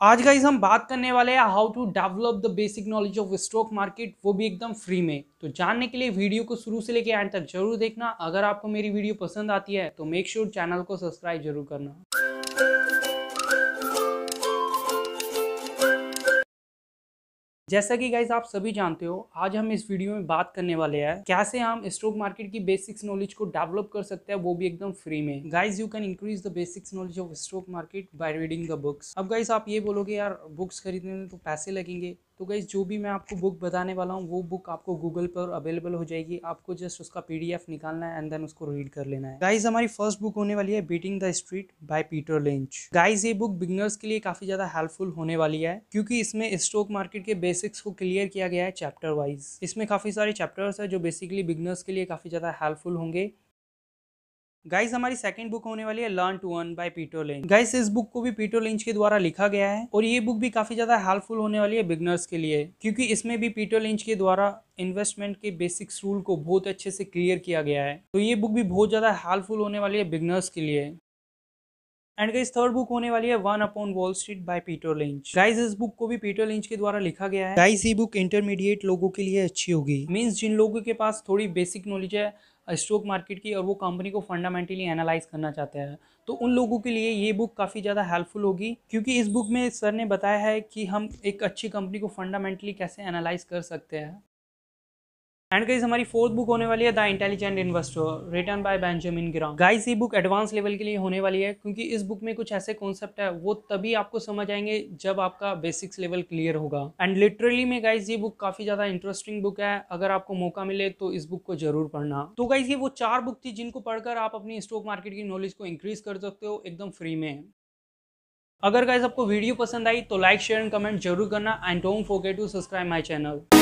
आज गाइज़ हम बात करने वाले हैं how to develop the basic knowledge of stock market वो भी एकदम फ्री में। तो जानने के लिए वीडियो को शुरू से लेकर एंड तक ज़रूर देखना। अगर आपको मेरी वीडियो पसंद आती है तो मेक श्योर चैनल को सब्सक्राइब ज़रूर करना। जैसा कि गाइज़ आप सभी जानते हो, आज हम इस वीडियो में बात करने वाले हैं, कैसे हम स्टॉक मार्केट की बेसिक्स नॉलेज को डेवलप कर सकते हैं, वो भी एकदम फ्री में। Guys you can increase the basics knowledge of stock market by reading the books अब गाइज़ आप ये बोलोगे, यार बुक्स खरीदने में तो पैसे लगेंगे। तो गाइज़ जो भी मैं आपको बुक बताने वाला हूँ, वो बुक आपको गूगल पर अवेलेबल हो जाएगी। आपको जस्ट उसका पीडीएफ निकालना है एंड देन उसको रीड कर लेना है। गाइज़ हमारी फ़र्स्ट बुक होने वाली है beating the street by Peter Lynch guys ये बुक बिगनर्स के लिए काफ़ी ज़्यादा हेल्पफुल होने वाली है, क्योंकि इसमें स्टॉक मार्केट के बेसिक्स को क्लियर किया गया है चैप्टर वाइज इसमें काफ़ी सारे चैप्टर्स है जो बेसिकली बिगनर्स के लिए काफ़ी ज़्यादा हेल्पफुल होंगे। गाइस हमारी सेकंड बुक होने वाली है learn to earn by Peter Lynch guys इस बुक को भी पीटर लेंच के द्वारा लिखा गया है और ये बुक भी काफ़ी ज़्यादा हेल्पफुल होने वाली है बिगनर्स के लिए, क्योंकि इसमें भी पीटर लेंच के द्वारा इन्वेस्टमेंट के बेसिक्स रूल को बहुत अच्छे से क्लियर किया गया है। तो ये बुक भी बहुत ज़्यादा हेल्पफुल होने वाली है बिगनर्स के लिए। एंड गाइस थर्ड बुक होने वाली है one up on Wall Street by Peter Lynch guys इस बुक को भी पीटर लिंच के द्वारा लिखा गया है। गाइस ये बुक इंटरमीडिएट लोगों के लिए अच्छी होगी। मींस जिन लोगों के पास थोड़ी बेसिक नॉलेज है स्टॉक मार्केट की और वो कंपनी को फंडामेंटली एनालाइज करना चाहते हैं। तो उन लोगों के लिए ये बुक काफ़ी ज़्यादा हेल्पफुल होगी, क्योंकि इस बुक में सर ने बताया है कि हम एक अच्छी कंपनी को फंडामेंटली कैसे एनालाइज कर सकते हैं। एंड गाइज़ हमारी फोर्थ बुक होने वाली है the intelligent investor written by Benjamin Graham guys ये बुक एडवांस लेवल के लिए होने वाली है, क्योंकि इस बुक में कुछ ऐसे कॉन्सेप्ट है, वो तभी आपको समझ आएँगे जब आपका बेसिक्स लेवल क्लियर होगा. एंड लिटरली में गाइज़ ये बुक काफ़ी ज़्यादा इंटरेस्टिंग बुक है, अगर आपको मौका मिले तो इस बुक को ज़रूर पढ़ना. तो गाइज़ ये वो चार बुक थी जिनको पढ़कर आप अपनी स्टॉक मार्केट की नॉलेज को इंक्रीज कर सकते हो एकदम फ्री में. अगर गाइज़ आपको वीडियो पसंद आई तो लाइक शेयर एंड कमेंट ज़रूर करना and don't forget to subscribe my channel